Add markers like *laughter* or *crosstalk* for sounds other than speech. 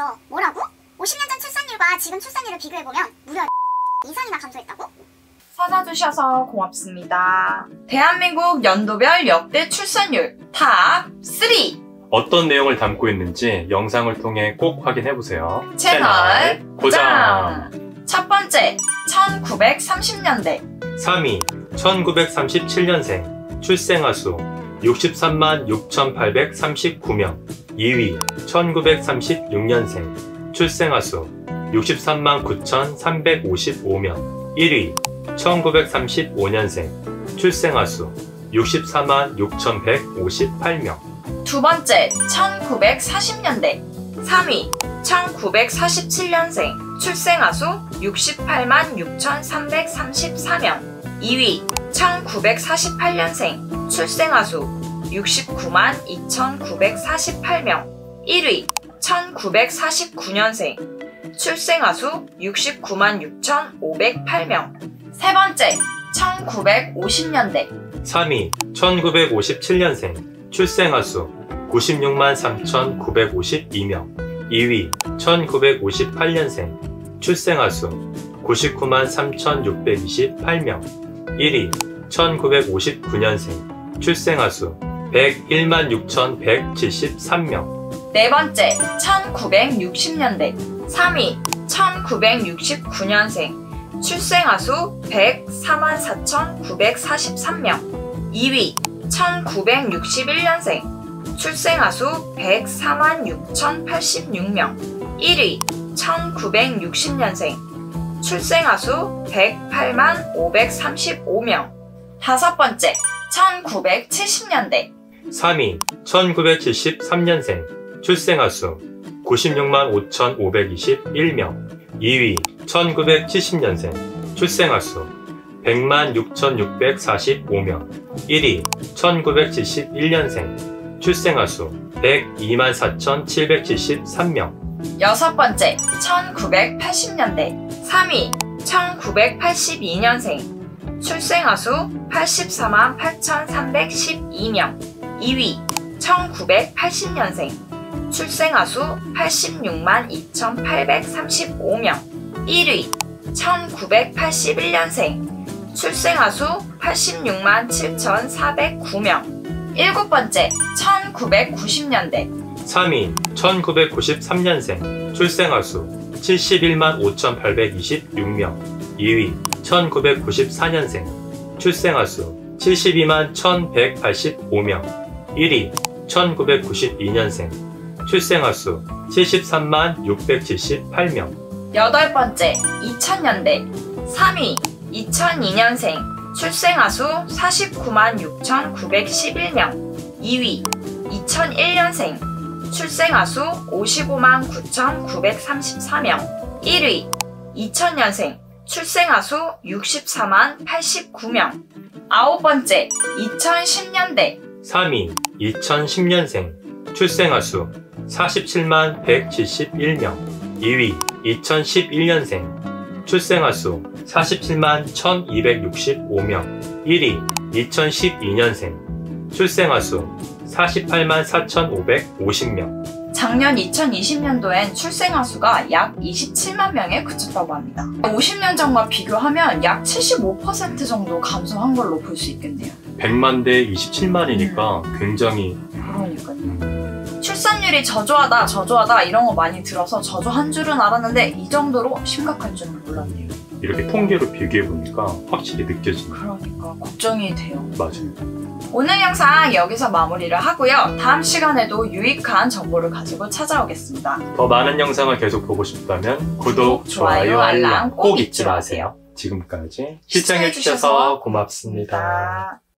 나왔어. 뭐라고? 50년 전 출산율과 지금 출산율을 비교해보면 무려 *laughs* 이상이나 감소했다고? 찾아주셔서 고맙습니다. 대한민국 연도별 역대 출산율 탑 3! 어떤 내용을 담고 있는지 영상을 통해 꼭 확인해보세요. 채널 고정! 첫 번째, 1930년대. 3위 1937년생 출생아 수 63만 6,839명 2위 1936년생 출생아 수 63만 9,355명 1위 1935년생 출생아 수 64만 6,158명 두 번째, 1940년대. 3위, 1947년생. 출생아 수 68만 6,334명. 2위, 1948년생. 출생아 수 69만 2,948명. 1위, 1949년생. 출생아 수 69만 6,508명. 세 번째, 1950년대. 3위 1957년생 출생아 수 96만 3,952명 2위 1958년생 출생아 수 99만 3,628명 1위 1959년생 출생아 수 101만 6,173명 네 번째, 1960년대. 3위, 1969년생. 출생아 수 104만 4,943명. 2위, 1961년생. 출생아 수 104만 6,086명. 1위, 1960년생. 출생아 수 108만 535명. 다섯 번째, 1970년대. 3위 1973년생 출생아 수 96만 5,521명 2위 1970년생 출생아 수 100만 6,645명 1위 1971년생 출생아 수 102만 4,773명 여섯 번째, 1980년대. 3위, 1982년생. 출생아 수 84만 8,312명. 2위, 1980년생. 출생아 수 86만 2,835명. 1위, 1981년생. 출생아 수 86만 7,409명. 일곱 번째, 1990년대. 3위 1993년생 출생아 수 71만 5,826명 2위 1994년생 출생아 수 72만 1,185명 1위 1992년생 출생아 수 73만 678명 여덟 번째, 2000년대. 3위, 2002년생. 출생아 수 49만 6,911명. 2위, 2001년생. 출생아 수 55만 9,934명. 1위, 2000년생. 출생아 수 64만 89명. 아홉 번째, 2010년대. 3위 2010년생 출생아 수 47만 171명 2위 2011년생 출생아 수 47만 1265명 1위 2012년생 출생아 수 48만 4,550명 작년 2020년도엔 출생아 수가 약 27만 명에 그쳤다고 합니다. 50년 전과 비교하면 약 75% 정도 감소한 걸로 볼 수 있겠네요. 100만 대 27만이니까 굉장히 그러니까요. 출산율이 저조하다, 저조하다 이런 거 많이 들어서 저조한 줄은 알았는데 이 정도로 심각한 줄은 몰랐네요. 이렇게 통계로 비교해 보니까 확실히 느껴지네요. 그러니까 걱정이 돼요. 맞아요. 오늘 영상 여기서 마무리를 하고요. 다음 시간에도 유익한 정보를 가지고 찾아오겠습니다. 더 많은 영상을 계속 보고 싶다면 구독, 좋아요, 알람 꼭 잊지 마세요. 지금까지 시청해주셔서 고맙습니다.